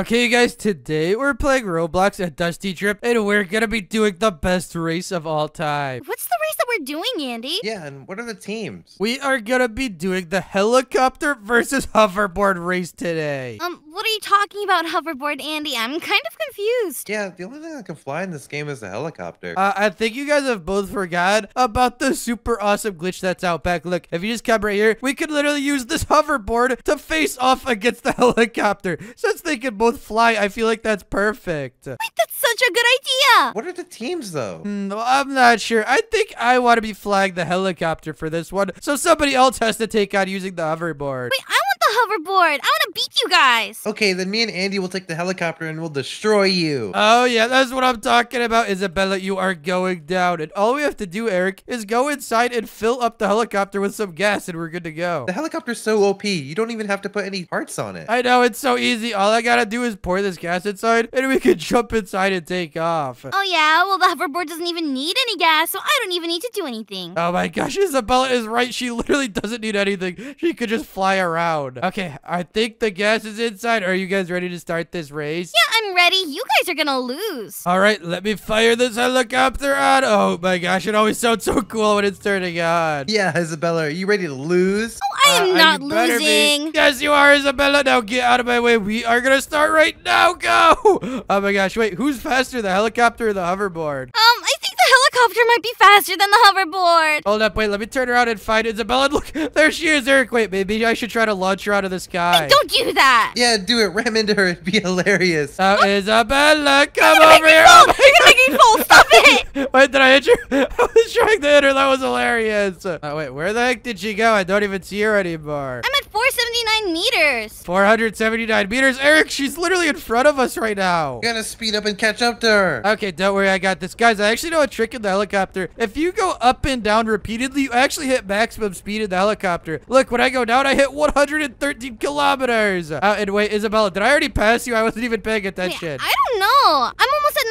Okay, you guys, today we're playing Roblox A Dusty Trip, and we're gonna be doing the best race of all time. What's the race that we're doing, Andy? Yeah, and what are the teams? We are gonna be doing the helicopter versus hoverboard race today. Um, what are you talking about, hoverboard, Andy? I'm kind of confused. Yeah, the only thing that can fly in this game is a helicopter. Uh, I think you guys have both forgot about the super awesome glitch that's out back. Look, if you just come right here, we could literally use this hoverboard to face off against the helicopter. Since they can both fly, I feel like that's perfect. Wait, that's such a good idea. what are the teams though? Hmm, well, I'm not sure. I think I want to be flying the helicopter for this one, so somebody else has to take on using the hoverboard. Wait, I want the hoverboard. I want to beat you guys. Okay, then me and Andy will take the helicopter and we'll destroy you. Oh, yeah, that's what I'm talking about, Isabella. You are going down. And all we have to do, Eric, is go inside and fill up the helicopter with some gas, and we're good to go. the helicopter's so OP, you don't even have to put any parts on it. I know, it's so easy. All I gotta do is pour this gas inside, and we can jump inside and take off. Oh, yeah, well, the hoverboard doesn't even need any gas, so I don't even need to do anything. Oh my gosh, Isabella is right. She literally doesn't need anything. She could just fly around. Okay, I think the gas is inside. Are you guys ready to start this race? Yeah, I'm ready. You guys are gonna lose. All right, let me fire this helicopter on. Oh my gosh, it always sounds so cool when it's turning on. yeah, Isabella, are you ready to lose? Oh, I am Uh, not you be. losing. Yes, you are, Isabella. Now get out of my way. We are gonna start right now. Go! Oh my gosh, wait, who's faster, the helicopter or the hoverboard? Um, I think the helicopter might be faster than the hoverboard. Hold up, wait, let me turn around and find Isabella. Look, there she is, Eric. Wait, maybe I should try to launch her out of the sky. Don't do that. Yeah, do it. Ram into her. It'd be hilarious. Uh, Isabella, come You're over here. fall. Oh You're gonna make me fall. Stop it. Wait, did I hit you? I was trying to hit her. That was hilarious. Uh, wait, where the heck did she go? I don't even see her anymore. I'm at 479 meters. 479 meters. Eric, she's literally in front of us right now. You gotta speed up and catch up to her. Okay, don't worry, I got this. Guys, I actually know a trick in the helicopter. If you go up and down repeatedly, you actually hit maximum speed in the helicopter. Look, when I go down, I hit 113 kilometers. Uh, and wait, Isabella, did I already pass you? I wasn't even paying Wait, attention. I don't know. I'm almost at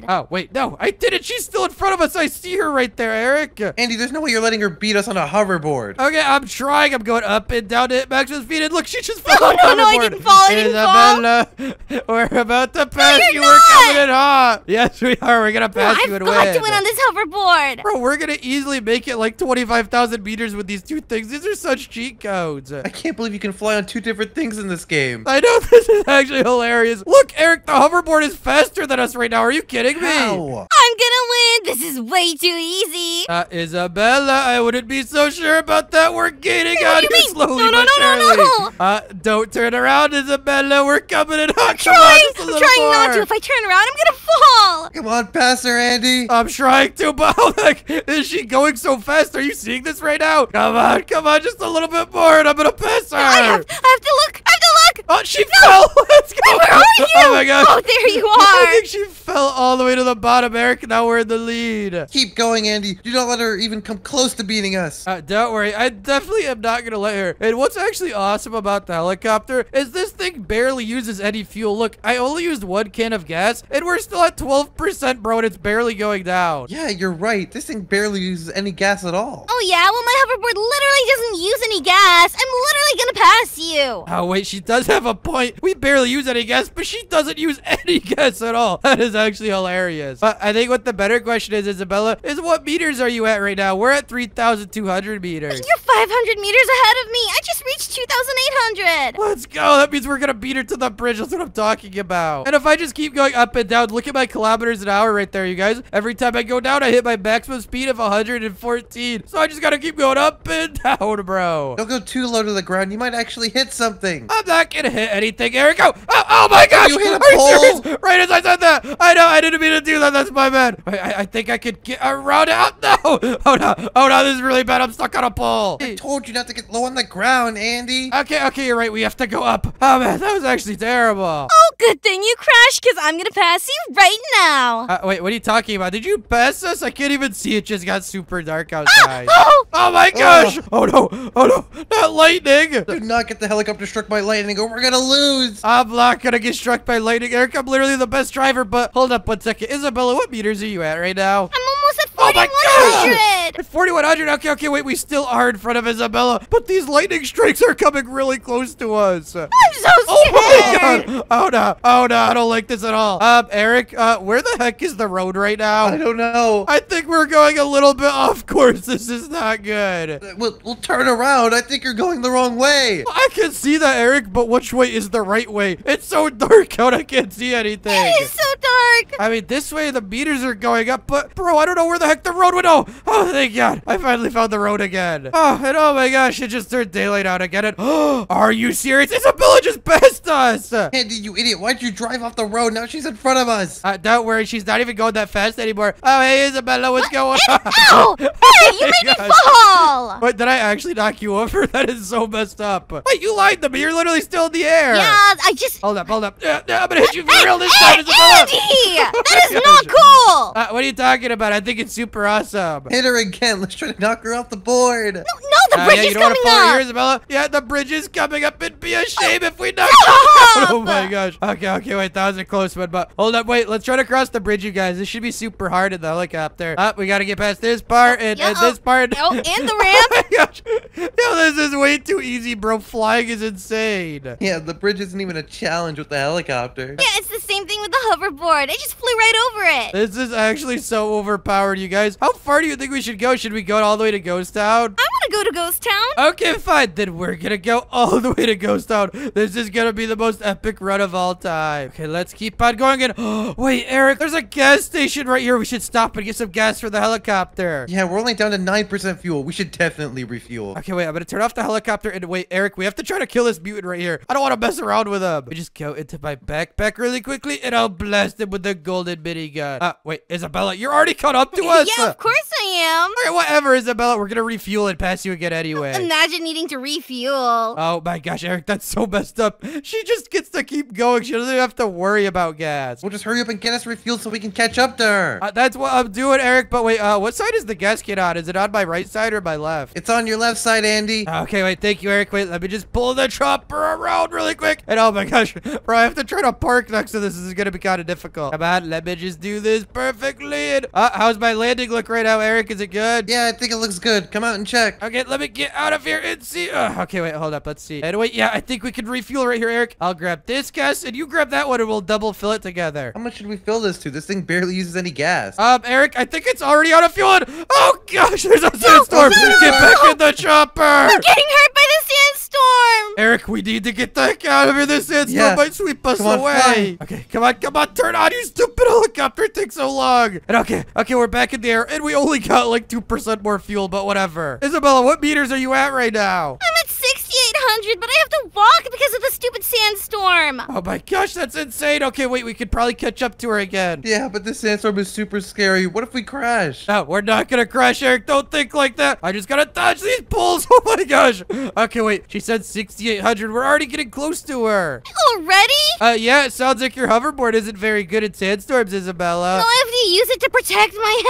900. Oh, wait, no, I didn't. She's still in front of us. I see her right there, Eric. Andy, there's no way you're letting her beat us on a hoverboard. Okay, I'm trying. I'm going up and down to hit maximum speed. And look, she just fell No, on no, no, I hoverboard. didn't fall, I didn't Isabella, we're about to pass you're you. not. We're coming in hot. Yes, we are. We're going to pass you I've and got to win on this hoverboard. Bro, we're gonna easily make it like 25,000 meters with these two things. These are such cheat codes. I can't believe you can fly on two different things in this game. I know this is actually hilarious. Look, Eric, the hoverboard is faster than us right now. Are you kidding me? How? I'm gonna win. This is way too easy. Uh, Isabella, I wouldn't be so sure about that. We're gaining Hey, what on do you you mean? slowly No, no, but no, no, surely. no. Uh, don't turn around, Isabella. We're coming in hot. I'm Come on, trying. just a I'm little trying not to. If I turn around, I'm gonna fall. Come on, pass her, Andy. I'm trying to, but how the heck is she going so fast? Are you seeing this right now? Come on, come on, just a little bit more, and I'm gonna pass her. I have. I have to look. I have to look. Oh, she fell. Let's go. Where are you? Oh my gosh. Oh, there you are! I think she fell all the way to the bottom, Eric. Now we're in the lead. Keep going, Andy. Do not let her even come close to beating us. Uh, don't worry, I definitely am not gonna let her. And what's actually awesome about the helicopter is this thing barely uses any fuel. Look, I only used one can of gas, and we're still at 12%, bro, and it's barely going down. Yeah, you're right. This thing barely uses any gas at all. Oh yeah. Well, my hoverboard literally doesn't use any gas. I'm literally gonna pass you. Oh, wait, she does have a point. We barely use any gas, but she doesn't use any gas at all. That is actually hilarious. But I think what the better question is, Isabella, is what meters are you at right now? We're at 3,200 meters. You're 500 meters ahead of me. I just reached 2,800. Let's go. That means we're going to beat her to the bridge. That's what I'm talking about. And if I just keep going up and down, look at my kilometers an hour right there, you guys. Every time I go down, I hit my maximum speed of 114. So I just got to keep going up and down, bro. Don't go too low to the ground. You might actually hit something. I'm not gonna hit anything, Eric. Oh, oh, oh my gosh! You hit a Are pole? serious? Right as I said that, I know I didn't mean to do that. That's my bad. I, I, I think I could get around it. Oh, no! Oh no! Oh no! This is really bad. I'm stuck on a pole. I told you not to get low on the ground, Andy. Okay, okay, you're right. We have to go up. Oh man, that was actually terrible. Oh, good thing you crashed, cause I'm gonna pass you right now. Uh, wait, what are you talking about? Did you pass us? I can't even see. It just got super dark outside. Oh, oh my gosh! Oh no! Oh no! Not lightning! Do not get the helicopter struck by lightning or we're gonna lose. I'm not gonna get struck by lightning, Eric. I'm literally the best driver. But hold up one second, Isabella. What meters are you at right now? I'm almost at Oh my god! 4100. 4100. Okay, okay, wait. We still are in front of Isabella, but these lightning strikes are coming really close to us. I'm so scared. Oh my god! Oh no! Oh no! I don't like this at all. Um, Eric, uh, where the heck is the road right now? I don't know. I think we're going a little bit off course. This is not good. We'll, we'll turn around. I think you're going the wrong way. I can see that, Eric, but which way is the right way? It's so dark out, I can't see anything. It is so dark. I mean, this way the meters are going up, but bro, I don't know where the heck the road went. Oh, oh, thank God. I finally found the road again. Oh, and oh my gosh, it just turned daylight out. I get it. Oh, are you serious? Isabella just passed us. Uh, Andy, you idiot. Why'd you drive off the road? Now she's in front of us. don't worry, she's not even going that fast anymore. Oh, hey, Isabella, what's going on? Ow! Hey, you made me fall. Wait, did I actually knock you over? That is so messed up. Wait, you lied to me. You're literally still in the air. Yeah, I just. Hold up, hold up. Yeah, yeah, I'm gonna hit you for Hey, real this hey, time, Isabella. Andy! That is not cool. Uh, what are you talking about? I think it's super awesome. Hit her again. Let's try to knock her off the board. No, no, the Uh, bridge yeah, is you don't want coming to fall up. here, Isabella. Yeah, the bridge is coming up. It'd be a shame if we knocked Stop! Oh my gosh. Okay, okay, wait, that was a close one, but hold up, wait, let's try to cross the bridge, you guys. This should be super hard in the helicopter. Up, we gotta get past this part and, Yeah, and oh, this part. oh, and the ramp. Oh ramp. my gosh. Yo, this is way too easy, bro. Flying is insane. Yeah, the bridge isn't even a challenge with the helicopter. Yeah, it's the same thing with the hoverboard. I just flew right over it. This is actually so overpowered, you guys. How far do you think we should go? Should we go all the way to Ghost Town? I want to go to Ghost Town. Okay, fine. Then we're gonna go all the way to Ghost Town. This is gonna be the most epic run of all time. Okay, let's keep on going. And wait, Eric, there's a gas station right here. We should stop and get some gas for the helicopter. Yeah, we're only down to 9% fuel. We should definitely refuel. Okay, wait, I'm gonna turn off the helicopter and wait, Eric, we have to try to kill this mutant right here. I don't want to mess around with him. We just go into my backpack really quickly and I'll blast him with the golden minigun. Uh, wait, Isabella, you're already caught up to us. Yeah, of course I am. Alright, whatever, Isabella. We're gonna refuel and pass you would get anyway. Imagine needing to refuel. Oh my gosh, Eric, that's so messed up. She just gets to keep going. She doesn't even have to worry about gas. We'll just hurry up and get us refueled so we can catch up to her. Uh, that's what I'm doing, Eric. But wait, uh, what side is the gas kit on? Is it on my right side or my left? It's on your left side, Andy. Okay, wait, thank you, Eric. Wait, let me just pull the chopper around really quick. And oh my gosh, bro, I have to try to park next to this. This is gonna be kind of difficult. Come on, let me just do this perfectly. And, uh, how's my landing look right now, Eric? Is it good? Yeah, I think it looks good. Come out and check. Okay, let me get out of here and see. Uh, okay, wait, hold up. Let's see. And wait, yeah, I think we can refuel right here, Eric. I'll grab this gas, and you grab that one, and we'll double fill it together. How much should we fill this to? This thing barely uses any gas. Um, Eric, I think it's already out of fuel. and- Oh gosh, there's a sandstorm. no, Get no, back in the chopper. I'm getting hurt by the sandstorm. Eric, we need to get the heck out of here. This sandstorm Yeah. might sweep us Come on, away. Okay, come on, come on, turn on, you stupid helicopter. It takes so long. And okay, okay, we're back in the air, and we only got like 2% more fuel, but whatever. Isabella, what meters are you at right now? I'm at 6,800, but I have to walk because of the stupid sandstorm. Oh my gosh, that's insane. Okay, wait, we could probably catch up to her again. Yeah, but this sandstorm is super scary. What if we crash? No, we're not gonna crash, Eric. Don't think like that. I just gotta dodge these poles. Oh my gosh. Okay, wait. She said 6,800. We're already getting close to her. Already? Uh, yeah, it sounds like your hoverboard isn't very good at sandstorms, Isabella. No, I have to use it to protect my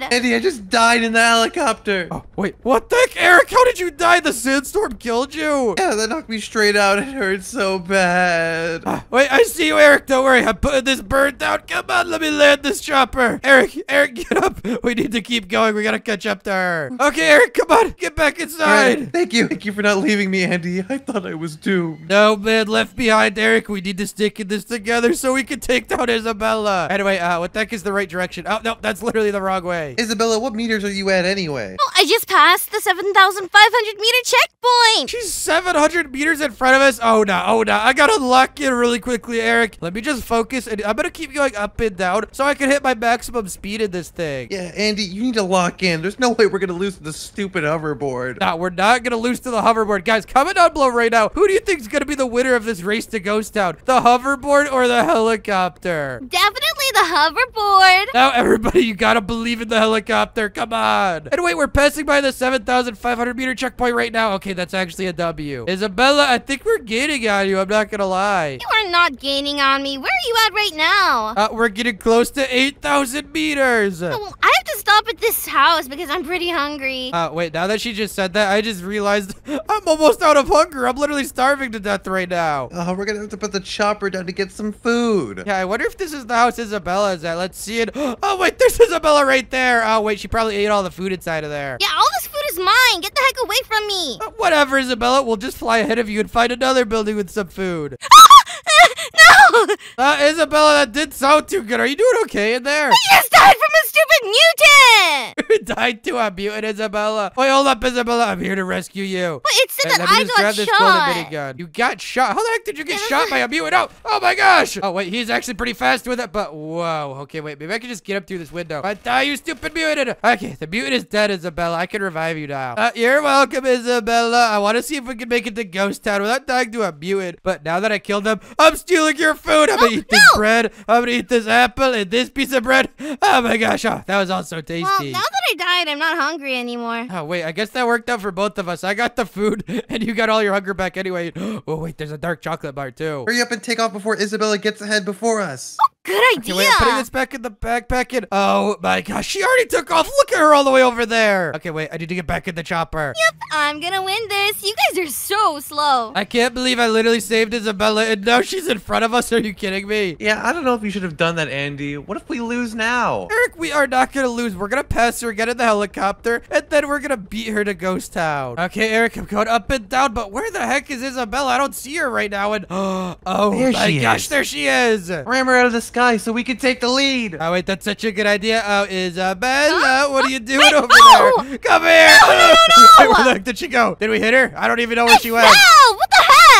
head. Andy, I just died in the helicopter. Oh, wait. What the heck, Eric? How did you die? The sandstorm killed you. Yeah, that knocked me straight out. It hurt so bad. Ah, Wait, I see you, Eric. Don't worry. I'm putting this bird down. Come on, let me land this chopper. Eric, Eric, get up. We need to keep going. We gotta catch up to her. Okay, Eric, come on. Get back inside. right, thank you. Thank you for not leaving me, Andy. I thought I was doomed. No man left behind, Eric. We need to stick in this together so we can take down Isabella. Anyway, uh, what the heck is the right direction? Oh, no, that's literally the wrong way. Isabella, what meters are you at anyway? Oh, I just passed the 7,500 meter checkpoint. She's 700 meters in front of us. Oh, no. Oh, no. Uh, I gotta lock in really quickly, Eric. Let me just focus. And I'm gonna keep going up and down so I can hit my maximum speed in this thing. Yeah, Andy, you need to lock in. There's no way we're gonna lose to the stupid hoverboard. No, we're not gonna lose to the hoverboard. Guys, comment down below right now. Who do you think is gonna be the winner of this race to Ghost Town? The hoverboard or the helicopter? Definitely the hoverboard. Now, everybody, you gotta believe in the helicopter. Come on. And wait, we're passing by the 7,500 meter checkpoint right now. Okay, that's actually a W. Isabella, I think we're gaining on you. I'm not gonna lie. You are not gaining on me. Where are you at right now? Uh, we're getting close to 8,000 meters. Oh, I have to stop stop at this house because I'm pretty hungry. Uh, wait, now that she just said that, I just realized I'm almost out of hunger. I'm literally starving to death right now. Oh, we're gonna have to put the chopper down to get some food. Yeah, I wonder if this is the house Isabella's at. Let's see it. Oh, wait, there's Isabella right there. Oh, wait, she probably ate all the food inside of there. yeah, all this food is mine. Get the heck away from me. Uh, Whatever, Isabella. We'll just fly ahead of you and find another building with some food. no! Uh, Isabella, that did sound too good. Are you doing okay in there? I just died from a stupid mutant! Died to a mutant, Isabella. Wait, hold up, Isabella. I'm here to rescue you. But it said Wait, that let me I just got grab this shot. minigun. You got shot? How the heck did you get shot by a mutant? Oh, oh my gosh. Oh, wait, he's actually pretty fast with it, but whoa. Okay, wait, maybe I can just get up through this window. I die, you stupid mutant. Okay, the mutant is dead, Isabella. I can revive you now. Uh, you're welcome, Isabella. I want to see if we can make it to Ghost Town without dying to a mutant. But now that I killed him, I'm stealing your food. I'm gonna oh, eat this Oh, no. bread. I'm gonna eat this apple and this piece of bread. Oh my gosh, oh, that was all so tasty. Well, I died, I'm not hungry anymore. Oh, wait, I guess that worked out for both of us. I got the food, and you got all your hunger back anyway. Oh, wait, there's a dark chocolate bar, too. Hurry up and take off before Isabella gets ahead before us. Oh, good Okay, idea. wait, I'm putting this back in the backpack. And, oh, my gosh, she already took off. Look at her all the way over there. Okay, wait, I need to get back in the chopper. Yep, I'm gonna win this. You guys are so slow. I can't believe I literally saved Isabella, and now she's in front of us. Are you kidding me? Yeah, I don't know if you should have done that, Andy. What if we lose now? Eric, we are not gonna lose. We're gonna pass her, get in the helicopter, and then we're gonna beat her to Ghost Town. Okay, Eric, I'm going up and down, but where the heck is Isabella? I don't see her right now. And oh There my she gosh, is. there she is. Ram her out of the sky so we can take the lead. Oh wait, that's such a good idea. Oh, Isabella, what are you doing over no! there? Come here. No, no, no, no. Where the- did she go? Did we hit her? I don't even know where she went. Wow,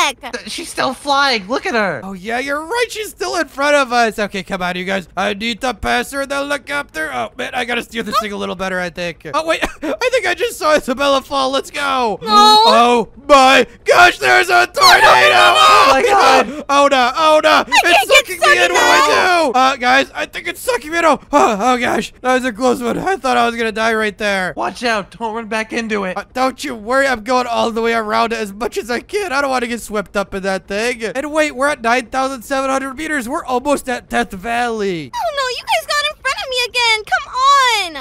what the heck? She's still flying. Look at her. Oh yeah, you're right. She's still in front of us. Okay, come on, you guys. I need to pass her in the helicopter. Oh man, I gotta steer this thing a little better, I think. Oh wait, I think I just saw Isabella fall. Let's go. No. Oh my gosh, there's a tornado. Oh my God. Oh no, oh no. can't It's sucking me in. What do I do? Uh, guys, I think it's sucking me in. Oh, oh gosh, that was a close one. I thought I was gonna die right there. Watch out. Don't run back into it. Uh, don't you worry, I'm going all the way around it as much as I can. I don't want to get swept up in that thing. And wait, we're at 9,700 meters. We're almost at Death Valley. Oh no, you guys got in front of me again. Come on.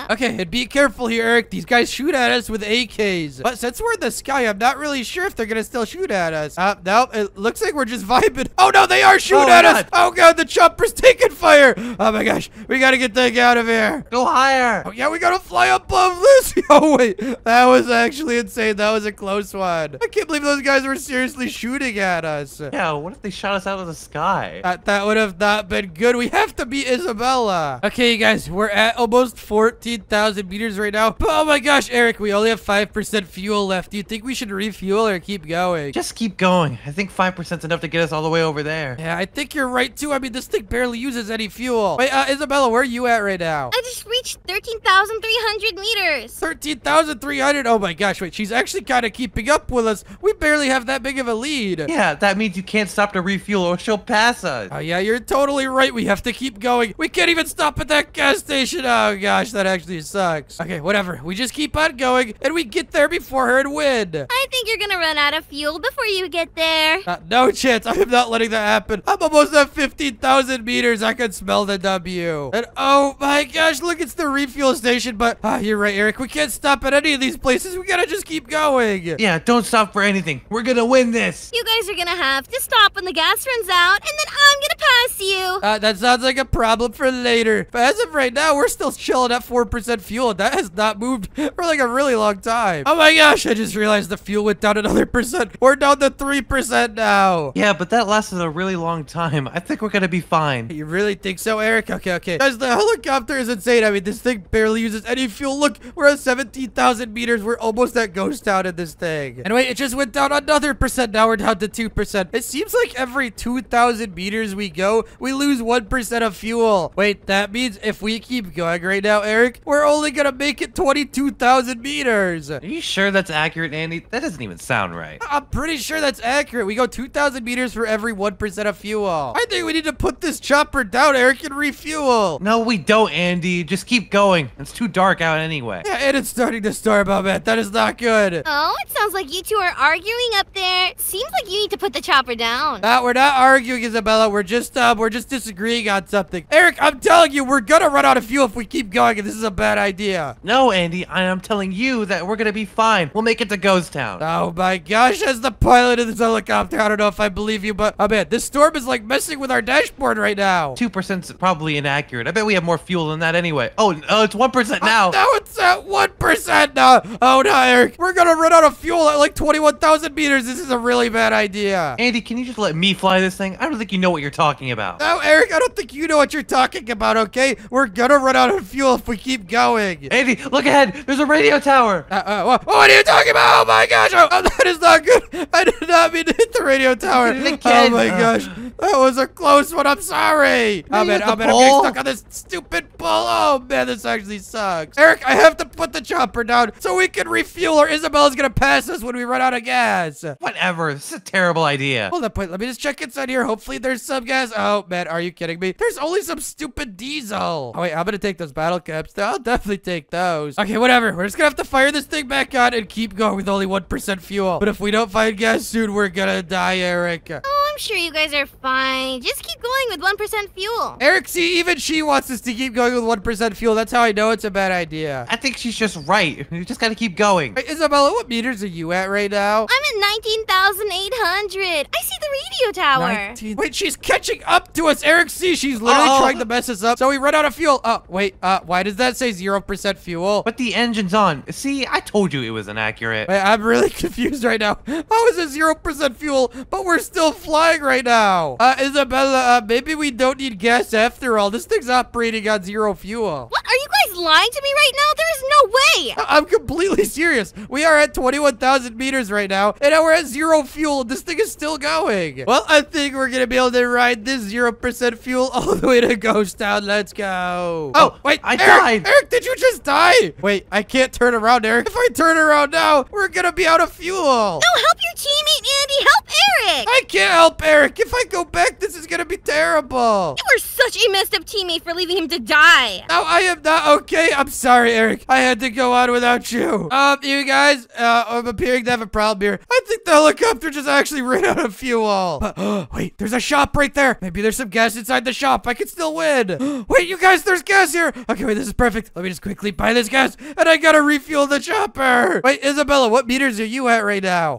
Okay, and be careful here, Eric. These guys shoot at us with AKs. But since we're in the sky, I'm not really sure if they're gonna still shoot at us. Uh, no, it looks like we're just vibing. Oh no, they are shooting Oh, at us. Oh god, the chopper's taking fire. Oh my gosh, we gotta get the guy out of here. Go higher. Oh yeah, we gotta fly above this. Oh wait, that was actually insane. That was a close one. I can't believe those guys were seriously shooting at us. Yeah, what if they shot us out of the sky? That, that would have not been good. We have to beat Isabella. Okay, you guys, we're at almost 14,000 meters right now. Oh my gosh, Eric, we only have 5% fuel left. Do you think we should refuel or keep going? Just keep going. I think 5% is enough to get us all the way over there. yeah, I think you're right too. I mean, this thing barely uses any fuel. Wait, uh, Isabella, where are you at right now? I just reached 13,300 meters. 13,300. Oh my gosh, wait, she's actually kind of keeping up with us. We barely have that big of a lead. Yeah, that means you can't stop to refuel or she'll pass us. Oh yeah, you're totally right. We have to keep going. We can't even stop at that gas station. Oh gosh, that actually sucks. Okay, whatever. We just keep on going and we get there before her and win. I think you're gonna run out of fuel before you get there. Uh, no chance. I am not letting that happen. I'm almost at 15,000 meters. I can smell the W. And oh my gosh, look, it's the refuel station. But ah, you're right, Eric. We can't stop at any of these places. We gotta just keep going. Yeah, don't stop for anything. We're gonna win this. You guys are gonna have to stop when the gas runs out, and then I'm gonna pass you. Uh, that sounds like a problem for later. But as of right now, we're still chilling at 4% fuel. That has not moved for like a really long time. Oh my gosh, I just realized the fuel went down another percent. We're down to 3% now. Yeah, but that lasted a really long time. I think we're gonna be fine. You really think so, Eric? Okay, okay. Guys, the helicopter is insane. I mean, this thing barely uses any fuel. Look, we're at 17,000 meters. We're almost at Ghost Town in this thing. And wait, it just went down another percent. Now we're down to 2%. It seems like every 2,000 meters we go, we lose 1% of fuel. Wait, that means if we keep going right now, Eric, we're only gonna make it 22,000 meters. Are you sure that's accurate, Andy? That doesn't even sound right. I'm pretty sure that's accurate. We go 2,000 meters for every 1% of fuel. I think we need to put this chopper down, Eric, and refuel. No, we don't, Andy. Just keep going. It's too dark out anyway. Yeah, and it's starting to storm out, man. That is not good. Oh, it sounds like you two are arguing up there. Seems like you need to put the chopper down. Uh, we're not arguing, Isabella. We're just, uh, we're just disagreeing on something. Eric, I'm telling you, we're gonna run out of fuel if we keep going, and this is a bad idea. No, Andy, I am telling you that we're gonna be fine. We'll make it to Ghost Town. Oh my gosh, as the pilot of this helicopter, I don't know if I believe you, but oh man, this storm is like messing with our dashboard right now. 2% is probably inaccurate. I bet we have more fuel than that anyway. Oh, oh it's 1% uh, now. Now it's at 1% now. Oh no, Eric. We're gonna run out of fuel at like 21,000 meters. This is a really bad idea. Andy, can you just let me fly this thing? I don't think you know what you're talking about. No, Eric, I don't think you know what you're talking about, okay? We're gonna run out of fuel if we keep going. Andy, look ahead. There's a radio tower. Uh, uh, what, what are you talking about? Oh my gosh! Oh, oh, that is not good. I did not mean to hit the radio tower. Oh my gosh, that was a close one. I'm sorry. Oh man, oh man, I'm getting stuck on this stupid pole. Oh man, this actually sucks. Eric, I have to put the chopper down so we can refuel, or Isabella's gonna pass us when we run out of gas. Whatever. This is a terrible idea. Hold up, wait, let me just check inside here. Hopefully there's some gas. Oh, man, are you kidding me? There's only some stupid diesel. Oh, wait, I'm gonna take those battle caps. I'll definitely take those. Okay, whatever. We're just gonna have to fire this thing back on and keep going with only 1% fuel. But if we don't find gas soon, we're gonna die, Eric. Oh, I'm sure you guys are fine. Just keep going with 1% fuel. Eric, see, even she wants us to keep going with 1% fuel. That's how I know it's a bad idea. I think she's just right. We just gotta keep going. Wait, Isabella, what meters are you at right now? I'm at 19,800. I see the radio tower. 19. Wait, she's catching up to us. Eric, see, she's literally Uh-oh. trying to mess us up. So we run out of fuel. Oh, wait, uh, why does that say 0% fuel? But the engine's on. See, I told you it was inaccurate. Wait, I'm really confused right now. How is it 0% fuel, but we're still flying right now? Uh, Isabella, uh, maybe we don't need gas after all. This thing's operating on zero fuel. What? Are you lying to me right now? There's no way. I- I'm completely serious. We are at 21,000 meters right now, and now we're at zero fuel. This thing is still going. Well, I think we're gonna be able to ride this 0% fuel all the way to Ghost Town. Let's go. Oh, oh, wait, I Eric, died. Eric, did you just die? Wait, I can't turn around, Eric. If I turn around now, we're gonna be out of fuel. No, help your teammate, Andy. Help Eric. I can't help Eric. If I go back, this is gonna be terrible. You were such a messed up teammate for leaving him to die. No, I am not okay. I'm sorry, Eric. I had to go on without you. Um, you guys, uh, I'm appearing to have a problem here. I think the helicopter just actually ran out of fuel. But, wait, there's a shop right there. Maybe there's some gas inside the shop. I can still win. wait, you guys, there's gas here. Okay, wait, this is perfect. Let me just quickly buy this gas, and I gotta refuel the chopper. Wait, Isabella, what meters are you at right now? I'm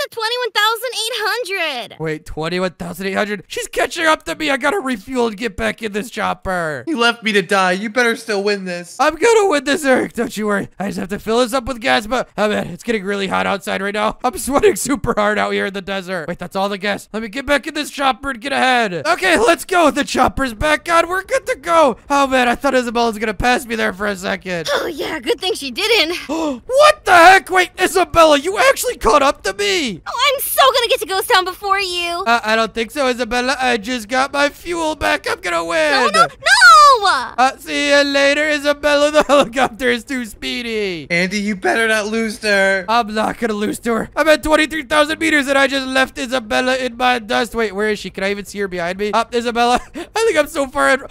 almost at 21,800. Wait, 21,800? She's catching up to me. I gotta refuel and get back in this chopper. You left me to die. You better still win this. I'm gonna win this, Eric. Don't you worry. I just have to fill this up with gas, but oh man, it's getting really hot outside right now. I'm sweating super hard out here in the desert. Wait, that's all the gas. Let me get back in this chopper and get ahead. Okay, let's go. The chopper's back on. We're good to go. Oh man, I thought Isabella was gonna pass me there for a second. Oh, yeah, good thing she didn't. what the heck? Wait, Isabella, you actually caught up to me. Oh, I'm so gonna get to Ghost Town before you. Uh, I don't think so, Isabella. I just got my fuel back. I'm gonna win. no, no, no! Uh, see you later, Isabella. The helicopter is too speedy. Andy, you better not lose to her. I'm not gonna lose to her. I'm at 23,000 meters and I just left Isabella in my dust. Wait, where is she? Can I even see her behind me? Up, Isabella. I think I'm so far in. Wait,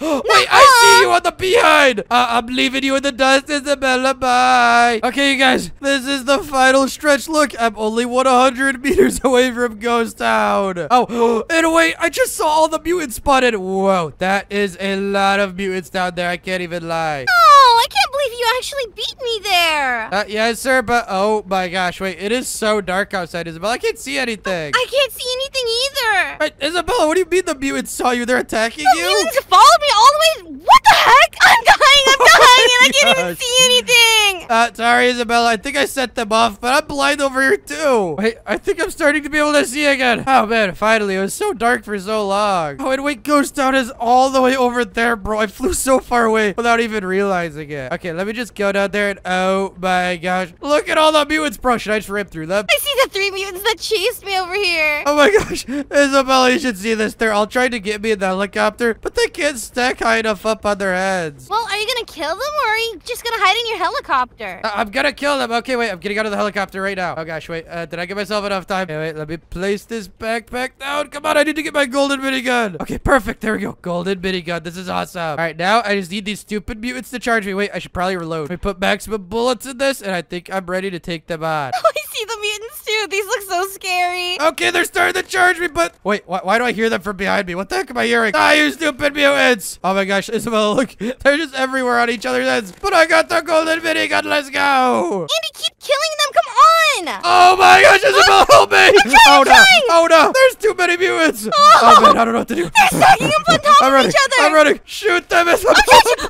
I see you on the behind. Uh, I'm leaving you in the dust, Isabella. Bye. Okay, you guys, this is the final stretch. Look, I'm only 100 meters away from Ghost Town. Oh, and wait, I just saw all the mutants spotted. Whoa, that is a lot of mutants down there. I can't even lie. Oh, I can't believe you actually beat me there. Uh, yes, sir, but oh my gosh, wait, it is so dark outside, Isabella. I can't see anything. I can't see anything either. Wait, Isabella, what do you mean the mutants saw you? They're attacking The you? mutants followed me all the way. What the heck? I'm dying. I'm dying, and I can't even see anything. Uh, sorry, Isabella. I think I set them off, but I'm blind over here too. Wait, I think I'm starting to be able to see again. Oh man, finally. It was so dark for so long. Oh, and wait, Ghost Town is all the way over there, bro. I flew so far away without even realizing it. Okay, let me just go down there and oh my gosh. Look at all the mutants, bro. Should I just rip through them? I see the three mutants that chased me over here. Oh my gosh, Isabella, you should see this. They're all trying to get me in the helicopter, but they can't stack high enough up on their heads. Well, are you gonna kill them, or are you just gonna hide in your helicopter? I- I'm gonna kill them. Okay, wait, I'm getting out of the helicopter right now. Oh gosh, wait, uh, did I give myself enough time? Okay, wait, let me place this backpack down. Come on, I need to get my golden minigun. Okay, perfect. There we go. Golden minigun. This is awesome. All right, now I just need these stupid mutants to charge me. Wait, I should probably reload. Let me put maximum bullets in this, and I think I'm ready to take them on. Oh, see the mutants too. These look so scary. Okay, they're starting to charge me, but wait, why, why do I hear them from behind me? What the heck am I hearing? Ah, you stupid mutants! Oh my gosh, Isabella, look, they're just everywhere on each other's heads. But I got the golden minigun, let's go! Andy, keep killing them. Come on. Oh my gosh, Isabella, help me! oh no, trying. oh no, there's too many mutants! Oh, man, I don't know what to do. They're stacking up on top I'm of running, each other. I'm running, shoot them, Isabella!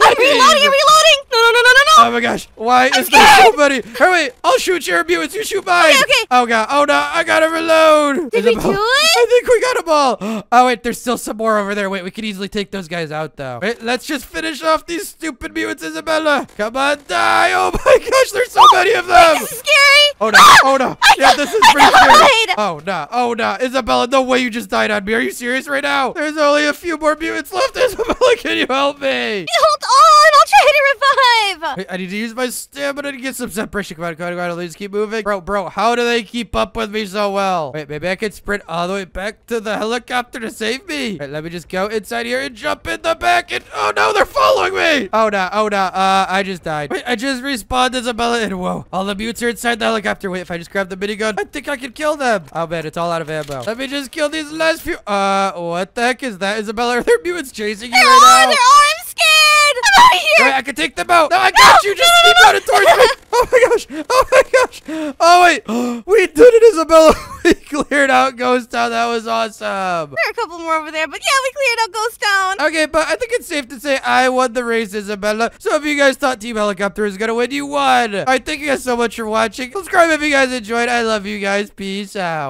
I'm reloading. I'm reloading. No, no, no, no, no, no. Oh my gosh, why is there so many? Hey, wait, I'll shoot your mutants, you shoot mine! Okay, okay. Oh god, oh no, I gotta reload! Did we Isabella, do it? I think we got them all! Oh wait, there's still some more over there. Wait, we can easily take those guys out though. Wait, let's just finish off these stupid mutants, Isabella! Come on, die! Oh my gosh, there's so many of them! This is scary. Oh no, oh no. Yeah, this is pretty scary. Oh no, oh no. Isabella, no way you just died on me. Are you serious right now? There's only a few more mutants left. Isabella, can you help me? Hold on. I'll try to revive. Wait, I need to use my stamina to get some separation. Come on, come on, come on. Let's keep moving. Bro, bro, how do they keep up with me so well? Wait, maybe I can sprint all the way back to the helicopter to save me. Wait, let me just go inside here and jump in the back. And oh no, they're following me. Oh no, oh no. Uh, I just died. Wait, I just respawned Isabella and whoa, all the mutes are inside the helicopter. Wait, if I just grab the minigun, I think I can kill them. Oh man, it's all out of ammo. Let me just kill these last few. Uh, what the heck is that, Isabella? Are there mutants chasing you right are. now? There are. I'm out of here. I can take them out. No, I got you. Just keep running towards me. Oh my gosh. Oh my gosh. Oh wait. We did it, Isabella. We cleared out Ghost Town. That was awesome. There are a couple more over there, but yeah, we cleared out Ghost Town. Okay, but I think it's safe to say I won the race, Isabella. So if you guys thought Team Helicopter was gonna win, you won. Alright, thank you guys so much for watching. Subscribe if you guys enjoyed. I love you guys. Peace out.